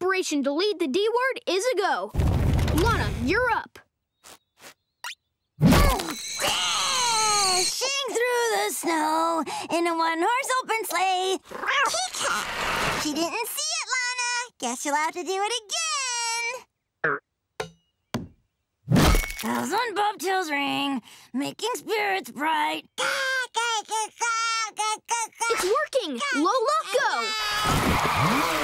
Operation Delete the D word is a go. Lana, you're up. Dashing through the snow in a one-horse open sleigh. She didn't see it, Lana. Guess you'll have to do it again. Bells on bobtails ring, making spirits bright. It's working! Lola, go.